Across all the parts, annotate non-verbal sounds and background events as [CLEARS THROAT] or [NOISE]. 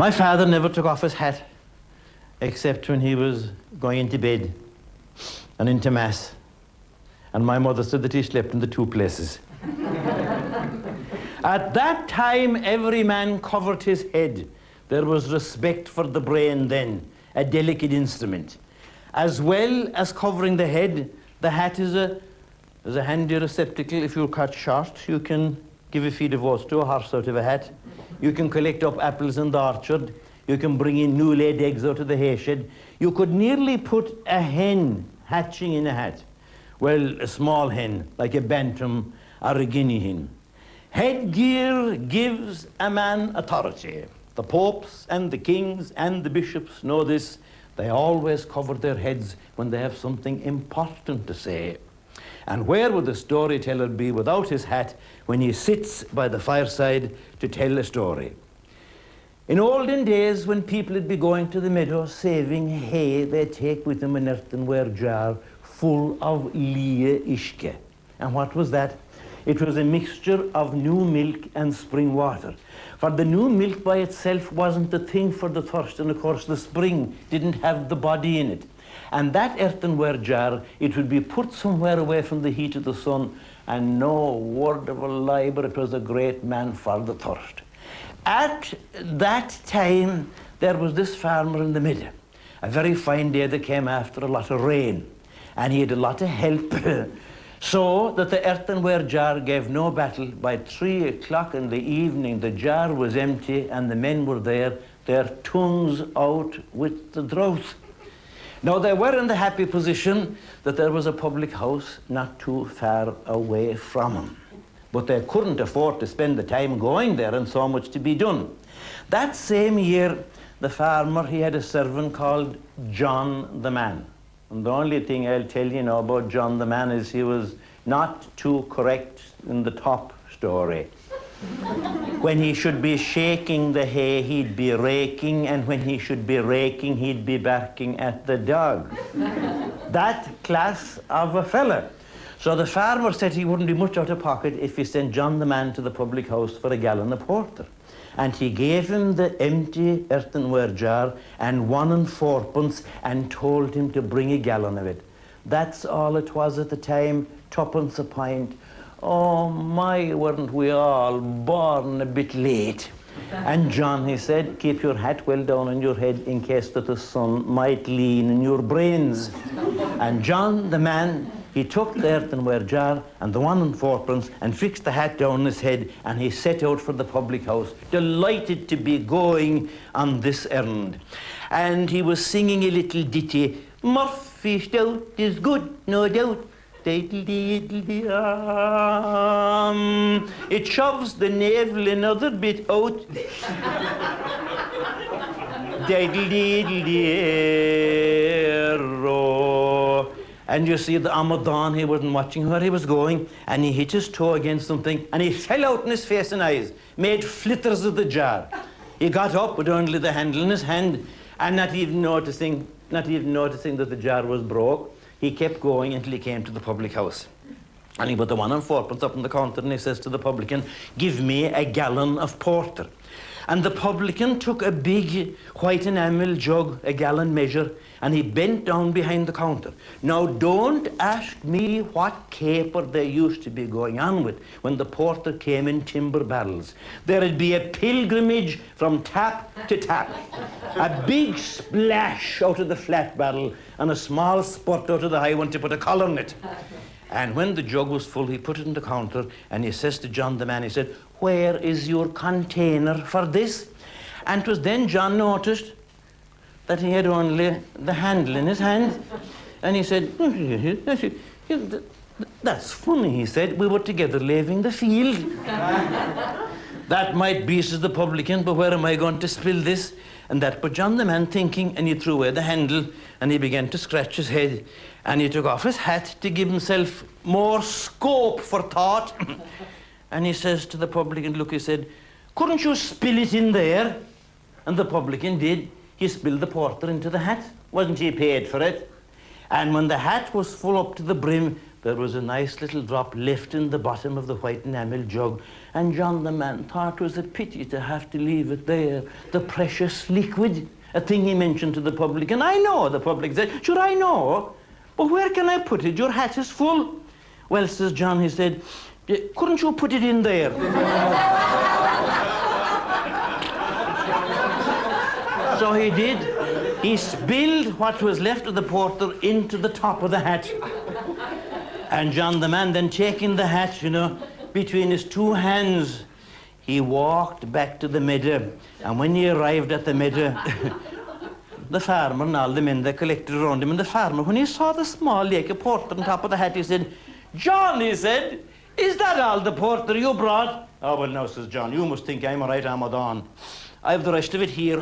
My father never took off his hat except when he was going into bed and into mass. And my mother said that he slept in the two places. [LAUGHS] At that time, every man covered his head. There was respect for the brain then, a delicate instrument. As well as covering the head, the hat is a, is a handy receptacle. If you're cut short, you can give a feed of oats to a horse out of a hat. You can collect up apples in the orchard. You can bring in new laid eggs out of the hay shed. You could nearly put a hen hatching in a hat. Well, a small hen, like a bantam or a guinea hen. Headgear gives a man authority. The popes and the kings and the bishops know this. They always cover their heads when they have something important to say. And where would the storyteller be without his hat when he sits by the fireside to tell a story? In olden days, when people would be going to the meadow saving hay, they'd take with them an earthenware jar full of lie ishke. And what was that? It was a mixture of new milk and spring water. For the new milk by itself wasn't the thing for the thirst, and of course the spring didn't have the body in it. And that earthenware jar, it would be put somewhere away from the heat of the sun, and no word of a lie, but it was a great man for the thirst. At that time, there was this farmer in the middle. A very fine day that came after a lot of rain, and he had a lot of help. [LAUGHS] so that the earthenware jar gave no battle. By three o'clock in the evening, the jar was empty, and the men were there, their tongues out with the drought. Now, they were in the happy position that there was a public house not too far away from them. But they couldn't afford to spend the time going there and so much to be done. That same year, the farmer, he had a servant called John the Man. And the only thing I'll tell you now about John the Man is he was not too correct in the top story. When he should be shaking the hay, he'd be raking, and when he should be raking, he'd be barking at the dog. that class of a fella. So the farmer said he wouldn't be much out of pocket if he sent John the man to the public house for a gallon of porter. And he gave him the empty earthenware jar and one and fourpence and told him to bring a gallon of it. That's all it was at the time, twopence a pint. Oh my, weren't we all born a bit late? And John, he said, keep your hat well down on your head in case that the sun might lean in your brains. and John, the man, he took the earthenware jar and the one and fourpence and fixed the hat down his head and he set out for the public house, delighted to be going on this errand. And he was singing a little ditty, Murphy stout is good, no doubt, um, it shoves the navel another bit out. and you see the Amadan, he wasn't watching where he was going, and he hit his toe against something, and he fell out in his face and eyes, made flitters of the jar. He got up with only the handle in his hand, and not even noticing, not even noticing that the jar was broke. He kept going until he came to the public house. And he put the one and fourpence up on the counter and he says to the publican, give me a gallon of porter. And the publican took a big white enamel jug, a gallon measure, and he bent down behind the counter. Now, don't ask me what caper there used to be going on with when the porter came in timber barrels. There'd be a pilgrimage from tap to tap, a big splash out of the flat barrel, and a small spot out of the high one to put a collar on it. And when the jug was full, he put it on the counter and he says to John the man, he said, Where is your container for this? And it was then John noticed that he had only the handle in his hand. And he said, hmm, That's funny, he said. We were together leaving the field. [LAUGHS] that might be, says the publican, but where am I going to spill this? And that put John the man thinking, and he threw away the handle and he began to scratch his head. And he took off his hat to give himself more scope for thought. [LAUGHS] and he says to the publican, Look, he said, Couldn't you spill it in there? And the publican did. He spilled the porter into the hat. Wasn't he paid for it? And when the hat was full up to the brim, there was a nice little drop left in the bottom of the white enamel jug, and John the man thought it was a pity to have to leave it there, the precious liquid, a thing he mentioned to the public. And I know, the public said, sure, I know, but where can I put it? Your hat is full. Well, says John, he said, couldn't you put it in there? so he did. He spilled what was left of the porter into the top of the hat. And John the man then taking the hat, you know, between his two hands, he walked back to the meadow. And when he arrived at the meadow, [LAUGHS] the farmer and all the men that collected around him, and the farmer, when he saw the small lake of porter on top of the hat, he said, John, he said, is that all the porter you brought? Oh, well, no, says John, you must think I'm a right Amadan. I have the rest of it here.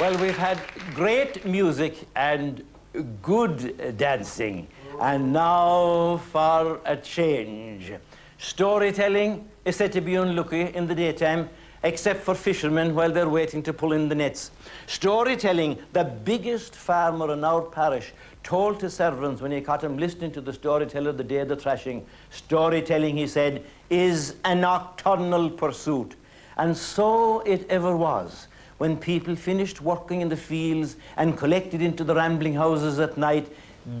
Well, we've had great music and good dancing. And now for a change. Storytelling is said to be unlucky in the daytime, except for fishermen while they're waiting to pull in the nets. Storytelling, the biggest farmer in our parish, told his servants when he caught him listening to the storyteller the day of the thrashing, storytelling, he said, is a nocturnal pursuit. And so it ever was when people finished working in the fields and collected into the rambling houses at night,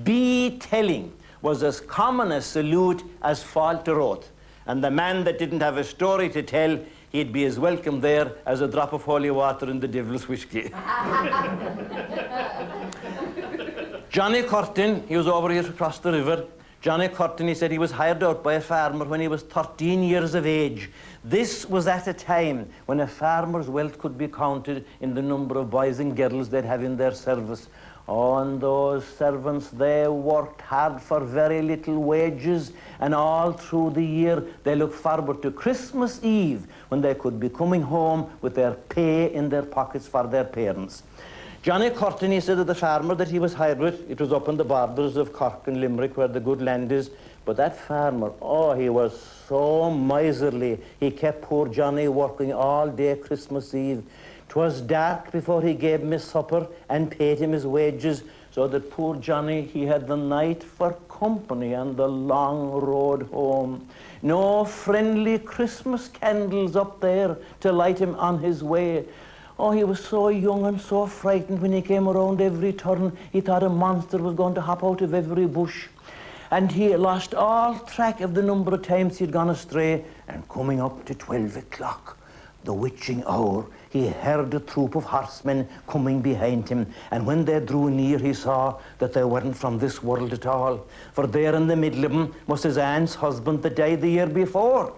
be telling was as common a salute as oath. And the man that didn't have a story to tell, he'd be as welcome there as a drop of holy water in the devil's whiskey. [LAUGHS] Johnny Curtin, he was over here across the river. Johnny Curtin, he said he was hired out by a farmer when he was 13 years of age. This was at a time when a farmer's wealth could be counted in the number of boys and girls they'd have in their service. Oh, and those servants, they worked hard for very little wages, and all through the year they looked forward to Christmas Eve when they could be coming home with their pay in their pockets for their parents. Johnny Curtin said of the farmer that he was hired with, it was up on the borders of Cork and Limerick where the good land is, but that farmer, oh, he was so miserly. He kept poor Johnny working all day Christmas Eve. 'Twas dark before he gave him his supper and paid him his wages, so that poor Johnny, he had the night for company on the long road home. No friendly Christmas candles up there to light him on his way. Oh, he was so young and so frightened when he came around every turn. He thought a monster was going to hop out of every bush. And he lost all track of the number of times he'd gone astray. And coming up to 12 o'clock, the witching hour, he heard a troop of horsemen coming behind him. And when they drew near, he saw that they weren't from this world at all. For there in the middle of them was his aunt's husband that died the year before.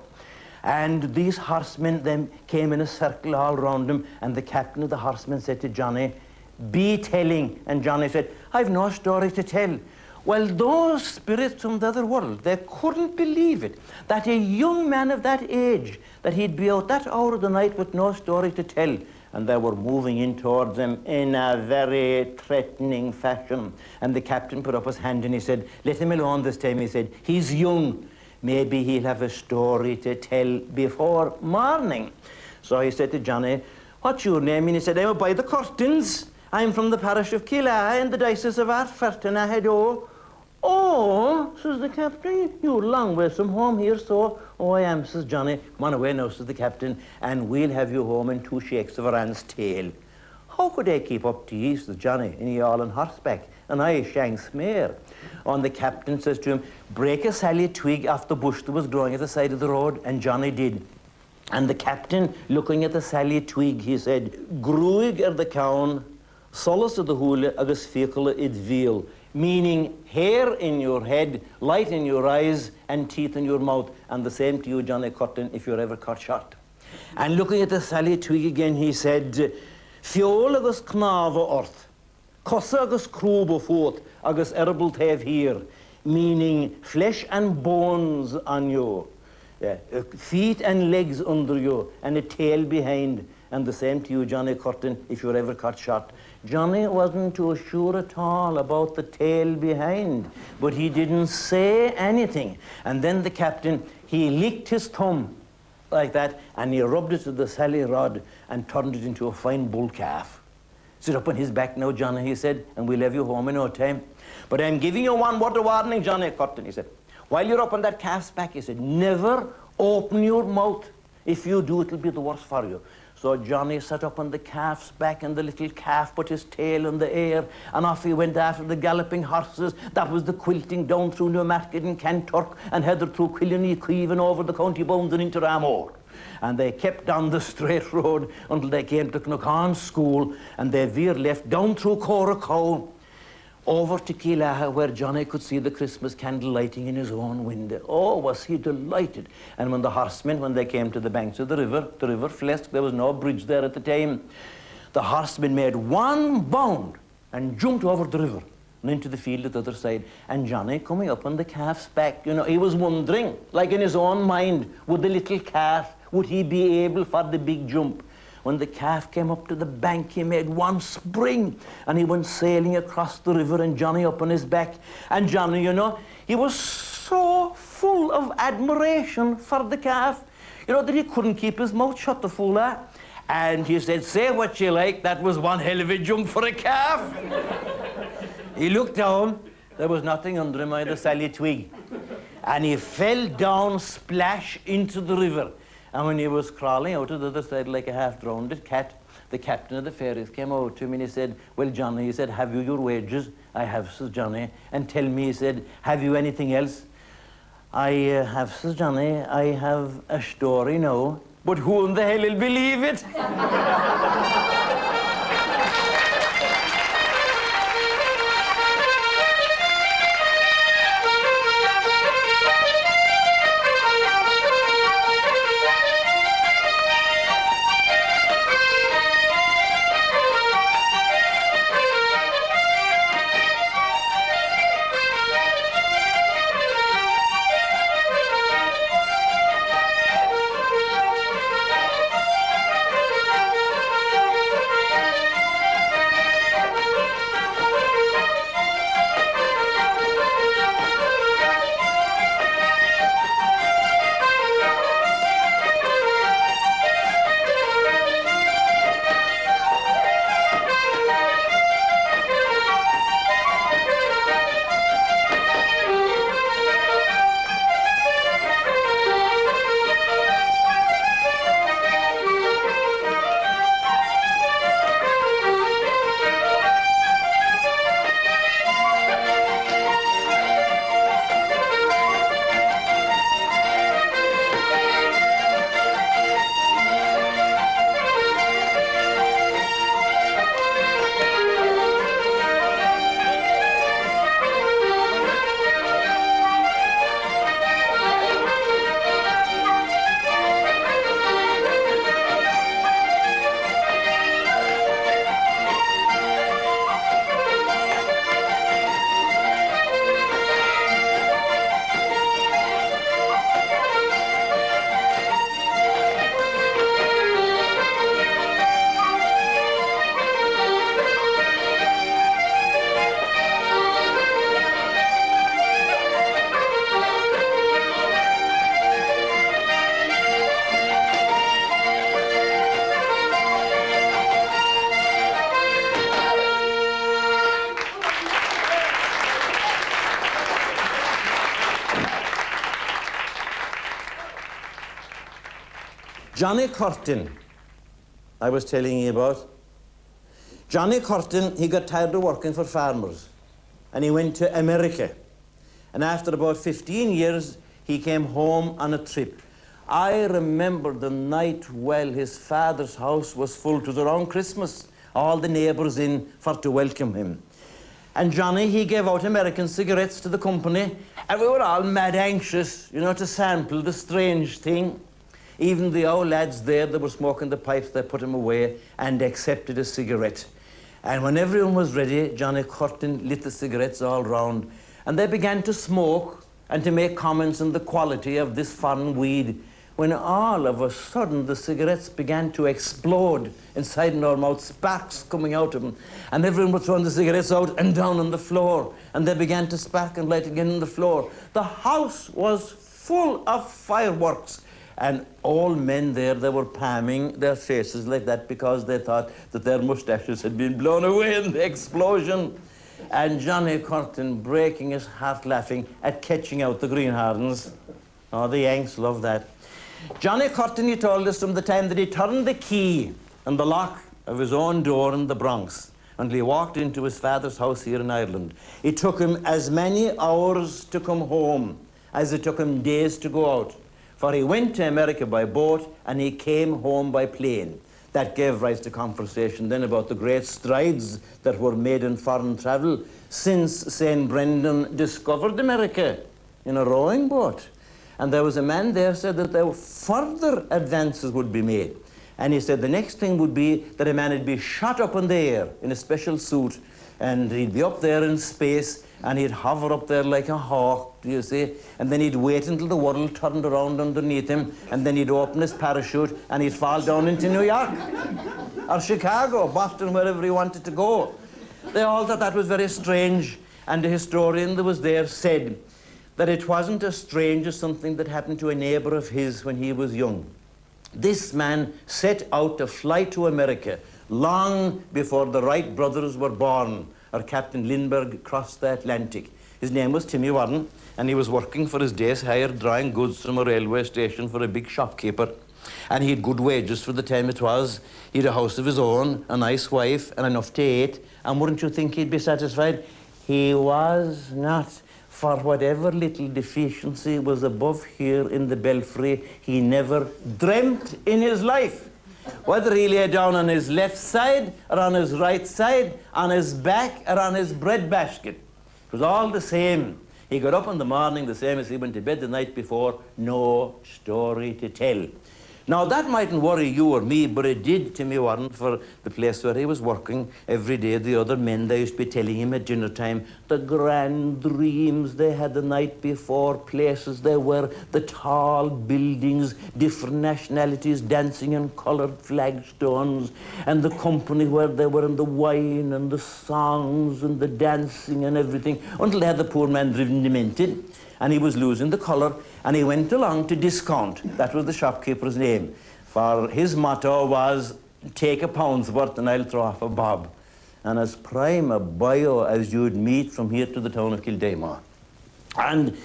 And these horsemen then came in a circle all round him, and the captain of the horsemen said to Johnny, Be telling. And Johnny said, I've no story to tell. Well, those spirits from the other world, they couldn't believe it, that a young man of that age, that he'd be out that hour of the night with no story to tell. And they were moving in towards them in a very threatening fashion. And the captain put up his hand and he said, let him alone this time. He said, he's young. Maybe he'll have a story to tell before morning. So he said to Johnny, what's your name? And he said, I'm by the curtains. I'm from the parish of Killaha in the diocese of Ardfert, and I had oh, oh, says the captain, you're long way from home here, so, oh, I am, says Johnny. Come on away now, says the captain, and we'll have you home in two shakes of a ran's tail. How could I keep up to ye, says Johnny, and he all on horseback, and I shanks mare. And the captain says to him, break a sally twig off the bush that was growing at the side of the road, and Johnny did. And the captain, looking at the sally twig, he said, Gruig er the cown, Solace of the hula agus fiacala id veal, meaning hair in your head, light in your eyes, and teeth in your mouth. And the same to you, Johnny Curtin, if you're ever cut short. And looking at the Sally Twig again, he said, Fiol agus knava orth, cosa agus crubo foot, agus erbal tev here, meaning flesh and bones on you, yeah, feet and legs under you, and a tail behind. And the same to you, Johnny Curtin, if you're ever cut short. Johnny wasn't too sure at all about the tail behind, but he didn't say anything. And then the captain, he licked his thumb like that, and he rubbed it to the sally rod and turned it into a fine bull calf. Sit up on his back now, Johnny, he said, and we'll have you home in no time. But I'm giving you one word of warning, Johnny Curtin, he said. While you're up on that calf's back, he said, never open your mouth. If you do, it'll be the worse for you. So Johnny sat up on the calf's back, and the little calf put his tail in the air, and off he went after the galloping horses. That was the quilting down through Newmarket and Kanturk, and heather through Quillanee Queeve and over the county bounds and into Rathmore. And they kept down the straight road until they came to Knockan School, and they veered left down through Coracow over to Killaha where Johnny could see the Christmas candle lighting in his own window. Oh, was he delighted. And when the horsemen, when they came to the banks of the river, the river Flesk, there was no bridge there at the time, the horsemen made one bound and jumped over the river and into the field at the other side. And Johnny coming up on the calf's back, you know, he was wondering, like in his own mind, would the little calf, would he be able for the big jump? When the calf came up to the bank, he made one spring and he went sailing across the river and Johnny up on his back. And Johnny, you know, he was so full of admiration for the calf, you know, that he couldn't keep his mouth shut, the fool, eh? And he said, say what you like, that was one hell of a jump for a calf. [LAUGHS] he looked down, there was nothing under him, either sally twig. And he fell down splash into the river. And when he was crawling out of the other side like a half-drowned cat, the captain of the ferries came over to him and he said, well, Johnny, he said, have you your wages? I have, says Johnny. And tell me, he said, have you anything else? I uh, have, says Johnny, I have a story now. But who in the hell will believe it? [LAUGHS] Johnny Curtin, I was telling you about. Johnny Curtin, he got tired of working for farmers and he went to America. And after about 15 years, he came home on a trip. I remember the night well, his father's house was full. to the wrong Christmas. All the neighbours in for to welcome him. And Johnny, he gave out American cigarettes to the company, and we were all mad anxious, you know, to sample the strange thing. Even the old lads there that were smoking the pipes, they put them away and accepted a cigarette. And when everyone was ready, Johnny Curtin lit the cigarettes all round, and they began to smoke and to make comments on the quality of this foreign weed when all of a sudden the cigarettes began to explode inside in our mouths, sparks coming out of them. And everyone was throwing the cigarettes out and down on the floor. And they began to spark and light again on the floor. The house was full of fireworks. And all men there, they were palming their faces like that because they thought that their moustaches had been blown away in the explosion. And Johnny Curtin breaking his heart laughing at catching out the greenhorns. Oh, the Yanks love that. Johnny Curtin, he told us from the time that he turned the key in the lock of his own door in the Bronx until he walked into his father's house here in Ireland. It took him as many hours to come home as it took him days to go out. For he went to America by boat and he came home by plane. That gave rise to conversation then about the great strides that were made in foreign travel since St. Brendan discovered America in a rowing boat. And there was a man there said that there were further advances would be made. And he said the next thing would be that a man would be shot up in the air in a special suit and he'd be up there in space and he'd hover up there like a hawk, do you see? And then he'd wait until the world turned around underneath him and then he'd open his parachute and he'd fall down into New York or Chicago, Boston, wherever he wanted to go. They all thought that was very strange and the historian that was there said that it wasn't as strange as something that happened to a neighbor of his when he was young. This man set out to fly to America long before the Wright brothers were born or Captain Lindbergh crossed the Atlantic. His name was Timmy Warren, and he was working for his day's hire drawing goods from a railway station for a big shopkeeper. And he had good wages for the time it was. He had a house of his own, a nice wife, and enough to eat. And wouldn't you think he'd be satisfied? He was not for whatever little deficiency was above here in the belfry, he never dreamt in his life. Whether he lay down on his left side or on his right side, on his back or on his bread basket, it was all the same. He got up in the morning the same as he went to bed the night before, no story to tell. Now, that mightn't worry you or me, but it did to me, Warren, for the place where he was working every day. The other men, they used to be telling him at dinner time the grand dreams they had the night before, places they were, the tall buildings, different nationalities dancing in coloured flagstones, and the company where they were, and the wine, and the songs, and the dancing, and everything, until they had the poor man driven demented and he was losing the colour, and he went along to discount. That was the shopkeeper's name. For his motto was, take a pound's worth and I'll throw off a bob. And as prime a bio as you'd meet from here to the town of Kildare. And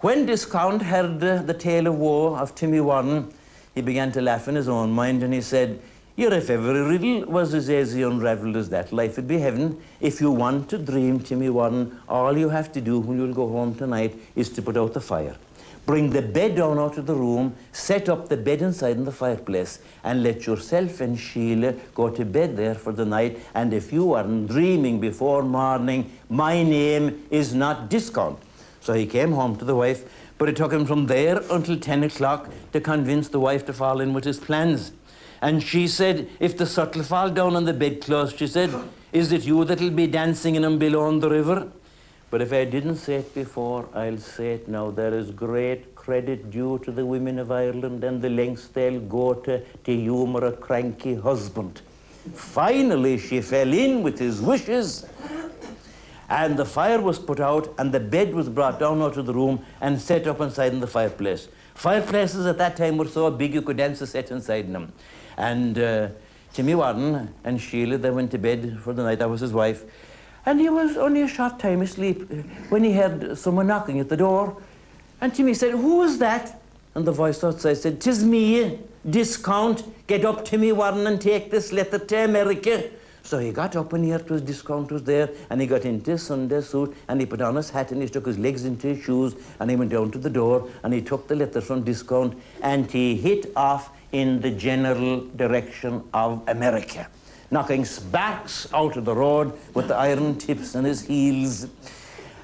when Discount heard uh, the tale of woe of Timmy Warren, he began to laugh in his own mind and he said, Yet if every riddle was as easy unravelled as that, life would be heaven. If you want to dream, Timmy Warren, all you have to do when you'll go home tonight is to put out the fire. Bring the bed down out of the room, set up the bed inside in the fireplace, and let yourself and Sheila go to bed there for the night. And if you are dreaming before morning, my name is not Discount. So he came home to the wife, but it took him from there until 10 o'clock to convince the wife to fall in with his plans. And she said, if the subtle fall down on the bedclothes, she said, is it you that'll be dancing in them below on the river? But if I didn't say it before, I'll say it now. There is great credit due to the women of Ireland and the lengths they'll go to to humour a cranky husband. Finally, she fell in with his wishes, and the fire was put out, and the bed was brought down out of the room and set up inside in the fireplace. Fireplaces at that time were so big you could dance a set inside them. And uh, Timmy Warren and Sheila, they went to bed for the night. I was his wife. And he was only a short time asleep when he heard someone knocking at the door. And Timmy said, who is that? And the voice outside said, "'Tis me, discount. Get up me, Warren, and take this letter to America." So he got up and here to his discount was there, and he got into his Sunday suit, and he put on his hat, and he stuck his legs into his shoes, and he went down to the door, and he took the letter from discount, and he hit off in the general direction of America, knocking sparks out of the road with the iron tips on his heels.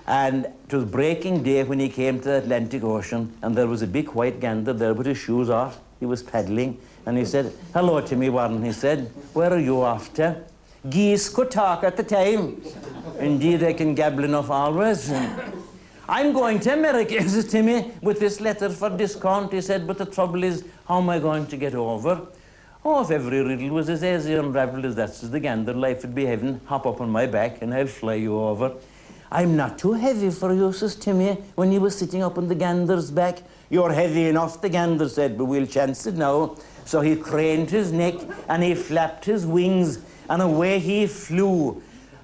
And it was breaking day when he came to the Atlantic Ocean, and there was a big white gander there with his shoes off. He was paddling, and he said, Hello me, Warren. He said, Where are you to? Geese could talk at the time. Indeed, they can gabble enough always. I'm going to America, He [LAUGHS] says Timmy, with this letter for discount. He said, but the trouble is, how am I going to get over? Oh, if every riddle was as easy unravelled as that, says the gander, life would be heaven. Hop up on my back and I'll fly you over. I'm not too heavy for you, says Timmy, when he was sitting up on the gander's back. You're heavy enough, the gander said, but we'll chance it now. So he craned his neck and he flapped his wings and away he flew.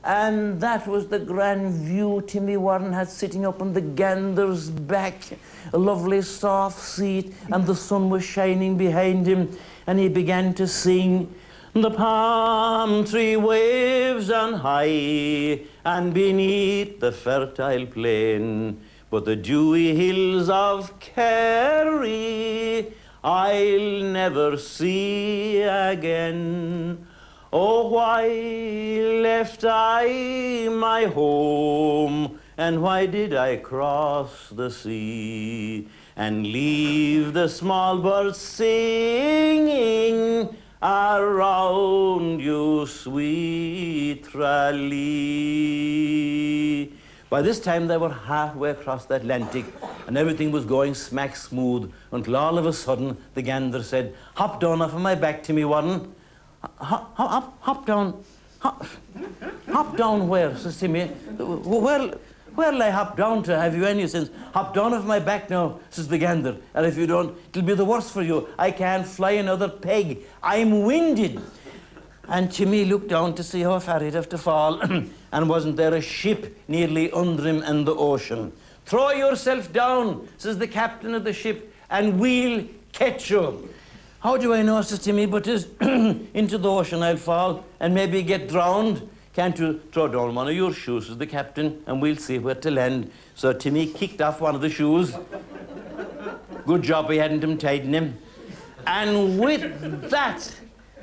And that was the grand view Timmy Warren had sitting up on the gander's back. A lovely soft seat, and the sun was shining behind him. And he began to sing, The palm tree waves on high, and beneath the fertile plain. But the dewy hills of Kerry I'll never see again. Oh, why left I my home, and why did I cross the sea and leave the small birds singing around you, sweet Tralee? By this time, they were halfway across the Atlantic, and everything was going smack smooth until all of a sudden the gander said, Hop down off of my back to me, Warren hop, hop, hop down, hop, hop down where, says Timmy. Where, where'll I hop down to? Have you any sense? Hop down off my back now, says the gander. And if you don't, it'll be the worse for you. I can't fly another peg. I'm winded. And Timmy looked down to see how far he'd have to fall. [CLEARS THROAT] and wasn't there a ship nearly under him in the ocean? Throw yourself down, says the captain of the ship, and we'll catch you. How do I know, says Timmy, but is [CLEARS THROAT] into the ocean I'll fall and maybe get drowned. Can't you throw down one of your shoes, says the captain, and we'll see where to land. So Timmy kicked off one of the shoes. Good job he hadn't him tied him. And with that,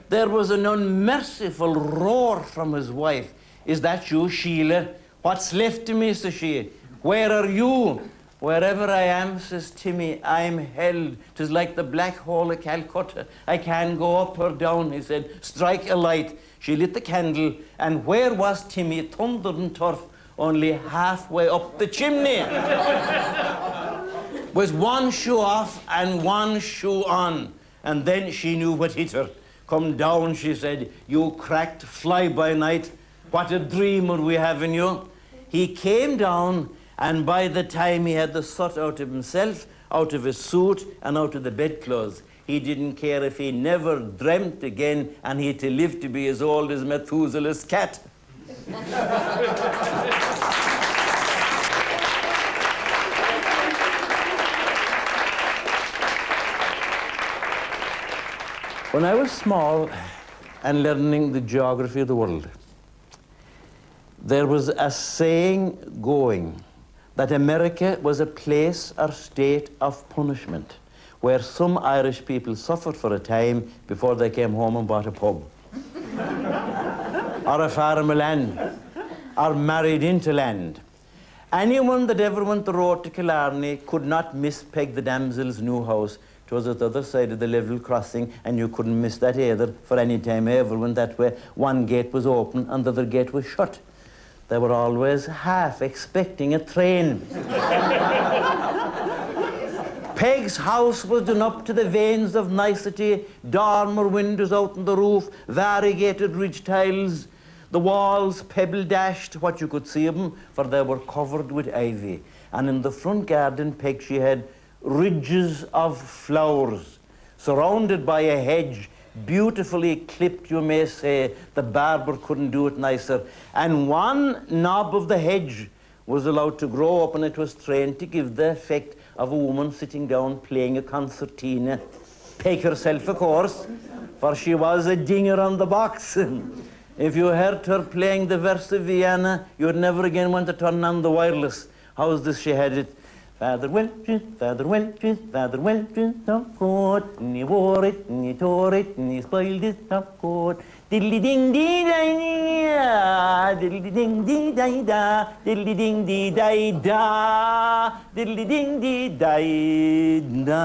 there was an unmerciful roar from his wife. Is that you, Sheila? What's left to me, says she. Where are you? Wherever I am, says Timmy, I'm held. Tis like the black hole of Calcutta. I can go up or down, he said. Strike a light. She lit the candle, and where was Timmy? Thunder and turf, only halfway up the chimney. [LAUGHS] With one shoe off and one shoe on. And then she knew what hit her. Come down, she said, you cracked fly by night. What a dreamer we have in you. He came down and by the time he had the soot out of himself, out of his suit, and out of the bedclothes, he didn't care if he never dreamt again and he to live to be as old as Methuselah's cat. when I was small and learning the geography of the world, there was a saying going that America was a place or state of punishment where some Irish people suffered for a time before they came home and bought a pub. [LAUGHS] or a farm of land, or married into land. Anyone that ever went the road to Killarney could not miss Peg the damsel's new house. It was at the other side of the level crossing, and you couldn't miss that either for any time ever went that way. One gate was open and the other gate was shut. They were always half expecting a train. [LAUGHS] Peg's house was done up to the veins of nicety, dormer windows out on the roof, variegated ridge tiles, the walls pebble dashed, what you could see of them, for they were covered with ivy. And in the front garden, Peg, she had ridges of flowers, surrounded by a hedge beautifully clipped, you may say. The barber couldn't do it nicer. And one knob of the hedge was allowed to grow up and it was trained to give the effect of a woman sitting down playing a concertina. Take herself, of course, for she was a dinger on the box. [LAUGHS] if you heard her playing the verse of Vienna, you'd never again want to turn on the wireless. How's this she had it? Father Welches, Father Welches, Father Welches, top coat, and he wore it, and he tore it, and he spoiled his top coat. Diddly ding dee dee da, diddly ding dee da da, diddly ding dee da da, diddly ding dee da da.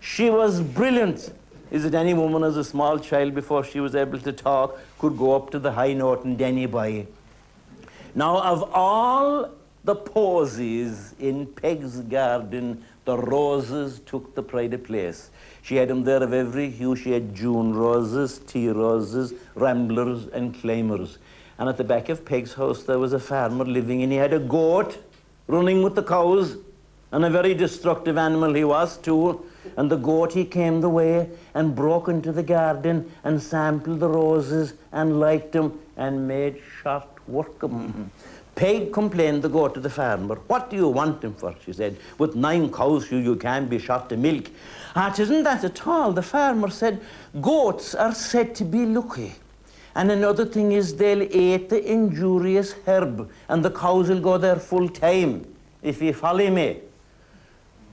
She was brilliant. Is it any woman as a small child before she was able to talk could go up to the high note and Denny by? Now, of all the posies in Peg's garden, the roses took the pride of place. She had them there of every hue. She had June roses, tea roses, ramblers, and climbers. And at the back of Peg's house, there was a farmer living, and he had a goat running with the cows, and a very destructive animal he was, too. And the goat, he came the way and broke into the garden and sampled the roses and liked them and made short work of them. Peg complained the goat to the farmer. What do you want him for? She said. With nine cows, you, you can be shot to milk. Ah, isn't that at all. The farmer said, goats are said to be lucky. And another thing is they'll eat the injurious herb, and the cows will go there full time, if you follow me.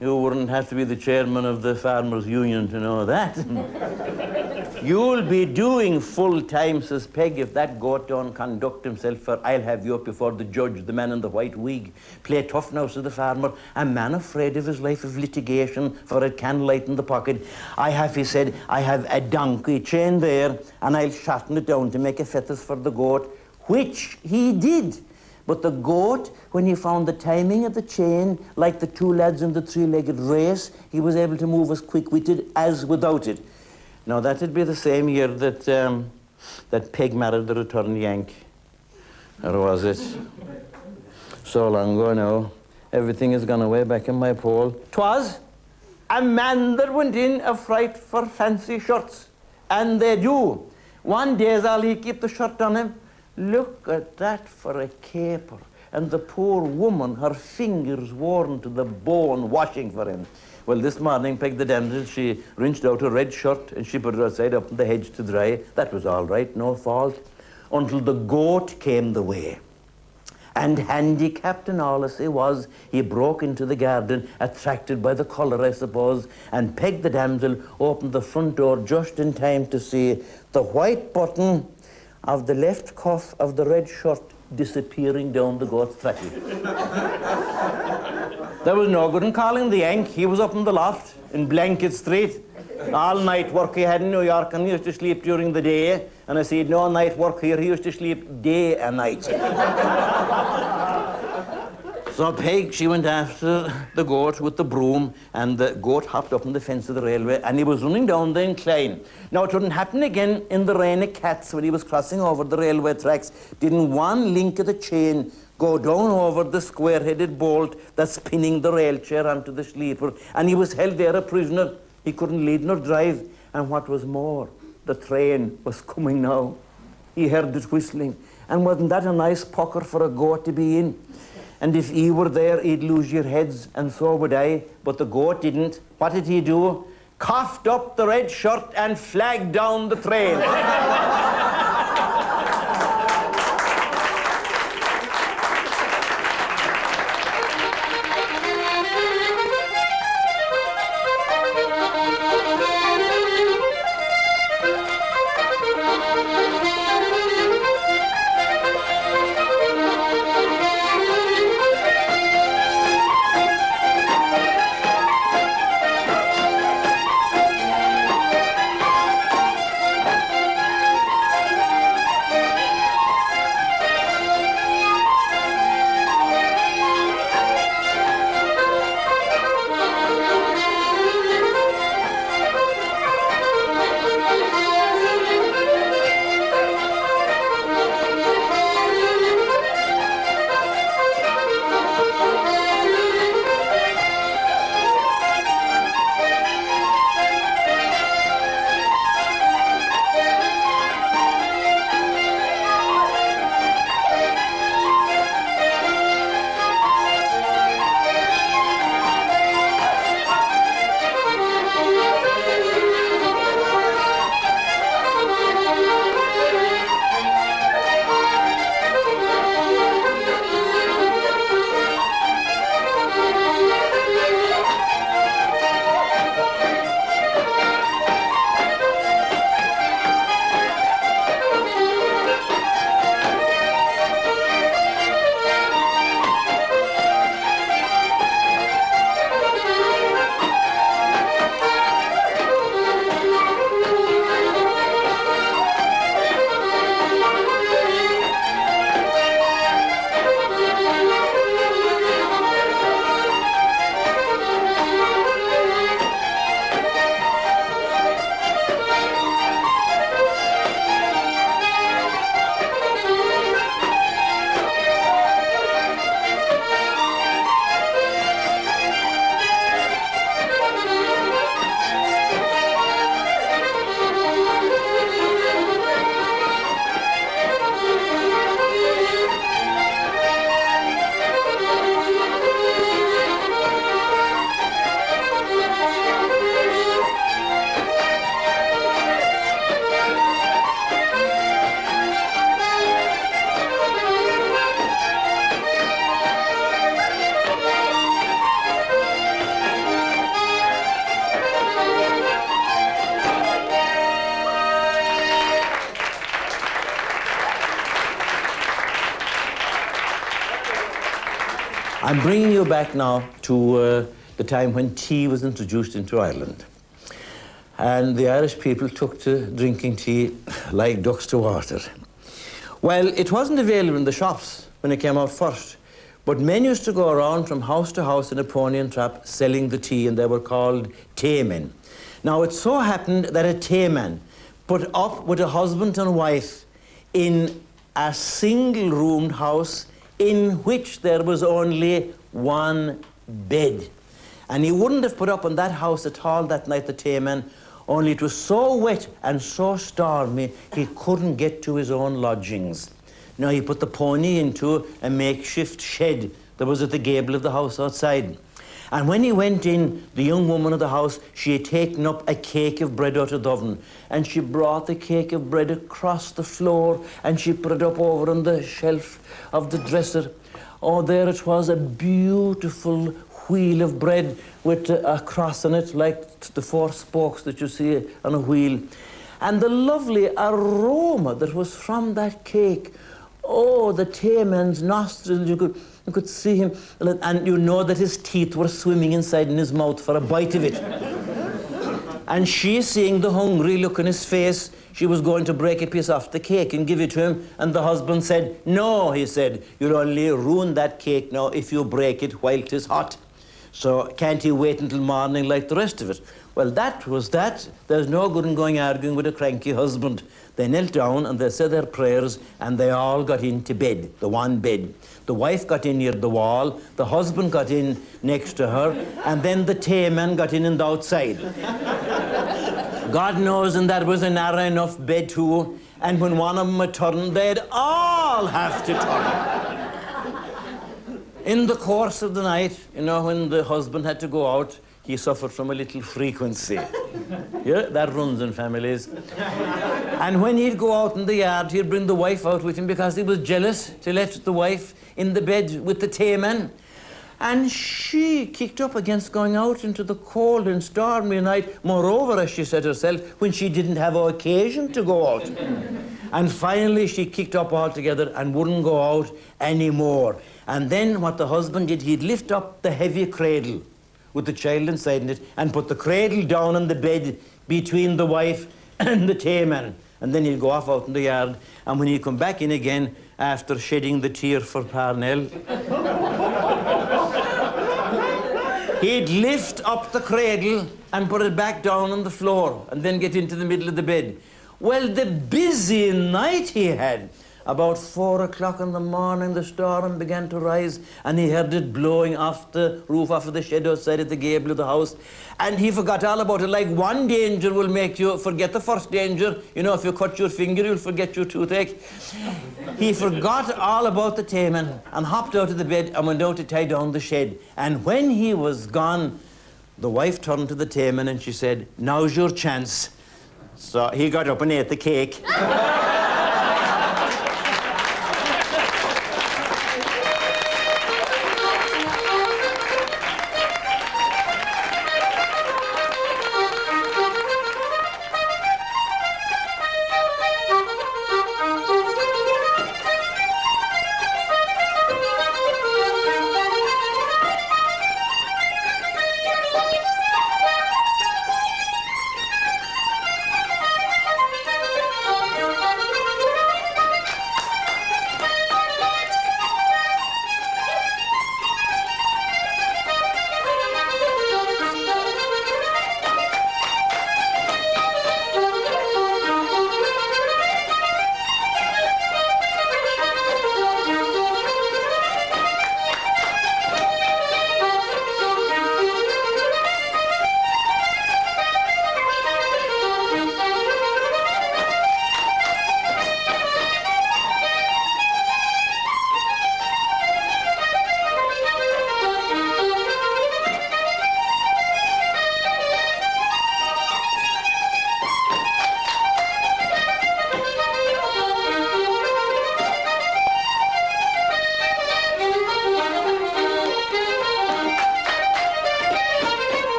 You wouldn't have to be the chairman of the Farmers Union to know that. [LAUGHS] You'll be doing full time, says Peg, if that goat don't conduct himself, for I'll have you up before the judge, the man in the white wig. Play tough now, says the farmer, a man afraid of his life of litigation, for it can lighten the pocket. I have, he said, I have a donkey chain there, and I'll shorten it down to make a fetters for the goat, which he did. But the goat, when he found the timing of the chain, like the two lads in the three-legged race, he was able to move as quick-witted as without it. Now, that'd be the same year that, um, that Peg married the returned Yank. Or was it? So long ago now. Everything has gone away back in my poll. Twas a man that went in a fright for fancy shirts. And they do. One day's all he keep the shirt on him. Look at that for a caper. And the poor woman, her fingers worn to the bone, washing for him. Well, this morning, Peg the damsel, she rinsed out her red shirt and she put it outside up in the hedge to dry. That was all right, no fault. Until the goat came the way. And handicapped and all he was, he broke into the garden, attracted by the colour, I suppose, and Peg the damsel opened the front door just in time to see the white button of the left cuff of the red shirt disappearing down the goat's trackie. there was no good in calling the Yank. He was up in the loft in Blanket Street. All night work he had in New York and he used to sleep during the day. And I said, no night work here, he used to sleep day and night. So Peg, she went after the goat with the broom, and the goat hopped up on the fence of the railway, and he was running down the incline. Now, it wouldn't happen again in the Rain of Cats when he was crossing over the railway tracks. Didn't one link of the chain go down over the square-headed bolt that's pinning the rail chair onto the sleeper, and he was held there a prisoner. He couldn't lead nor drive, and what was more, the train was coming now. He heard it whistling, and wasn't that a nice pucker for a goat to be in? And if he were there, he'd lose your heads, and so would I. But the goat didn't. What did he do? Coughed up the red shirt and flagged down the train. [LAUGHS] I'm bringing you back now to uh, the time when tea was introduced into Ireland. And the Irish people took to drinking tea [LAUGHS] like ducks to water. Well, it wasn't available in the shops when it came out first. But men used to go around from house to house in a pony and trap selling the tea, and they were called taymen. Now, it so happened that a tayman put up with a husband and wife in a single roomed house in which there was only one bed. And he wouldn't have put up in that house at all that night, the tayman, only it was so wet and so stormy he couldn't get to his own lodgings. Now he put the pony into a makeshift shed that was at the gable of the house outside. And when he went in, the young woman of the house, she had taken up a cake of bread out of the oven. And she brought the cake of bread across the floor and she put it up over on the shelf of the dresser. Oh, there it was, a beautiful wheel of bread with uh, a cross on it, like the four spokes that you see on a wheel. And the lovely aroma that was from that cake Oh, the tayman's nostrils, you could, you could see him, and you know that his teeth were swimming inside in his mouth for a bite of it. and she, seeing the hungry look in his face, she was going to break a piece off the cake and give it to him. And the husband said, No, he said, you'll only ruin that cake now if you break it while it is hot. So can't he wait until morning like the rest of it? Well, that was that. There's no good in going arguing with a cranky husband. They knelt down and they said their prayers and they all got into bed, the one bed. The wife got in near the wall, the husband got in next to her, and then the tayman got in and outside. [LAUGHS] God knows, and that was a narrow enough bed too. And when one of them turned, they'd all have to turn. In the course of the night, you know, when the husband had to go out, he suffered from a little frequency. yeah, that runs in families. and when he'd go out in the yard, he'd bring the wife out with him because he was jealous to let the wife in the bed with the tayman. And she kicked up against going out into the cold and stormy night, moreover, as she said herself, when she didn't have occasion to go out. and finally, she kicked up altogether and wouldn't go out anymore. And then what the husband did, he'd lift up the heavy cradle with the child inside it and put the cradle down on the bed between the wife [COUGHS] and the tayman. And then he'd go off out in the yard. And when he'd come back in again after shedding the tear for Parnell, [LAUGHS] he'd lift up the cradle and put it back down on the floor and then get into the middle of the bed. Well, the busy night he had. About four o'clock in the morning, the storm began to rise, and he heard it blowing off the roof off of the shed outside at the gable of the house. And he forgot all about it. Like one danger will make you forget the first danger. You know, if you cut your finger, you'll forget your toothache. he forgot all about the tayman and hopped out of the bed and went out to tie down the shed. And when he was gone, the wife turned to the tayman and she said, Now's your chance. So he got up and ate the cake. [LAUGHS]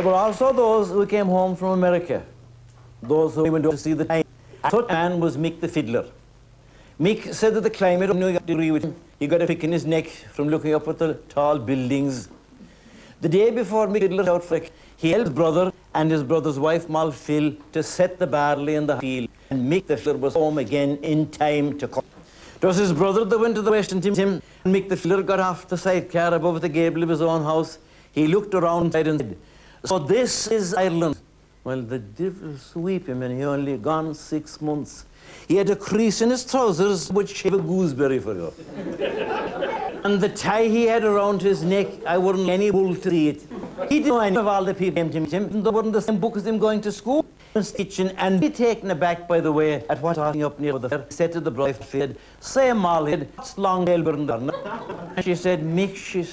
There were also those who came home from America, those who went to see the time. Such man was Mick the Fiddler. Mick said that the climate of New York agree with him. He got a prick in his neck from looking up at the tall buildings. The day before Mick Fiddler out for he helped his brother and his brother's wife, Moll Phil, to set the barley in the field. And Mick the Fiddler was home again in time to come. It was his brother that went to the Western Tim. Tim and Mick the Fiddler got off the sidecar above the gable of his own house. He looked around and said, so this is Ireland. Well, the devil sweep him, and he only gone six months. He had a crease in his trousers which shave a gooseberry for you. [LAUGHS] and the tie he had around his neck, I wouldn't any bull to see it. He didn't know any of all the people came to meet him. They weren't the same book as him going to school. Stitching and be taken aback, by the way, at what talking up near the fair. Said to the bride, said, say, Molly, what's long tail burn And she said, Mick, she said,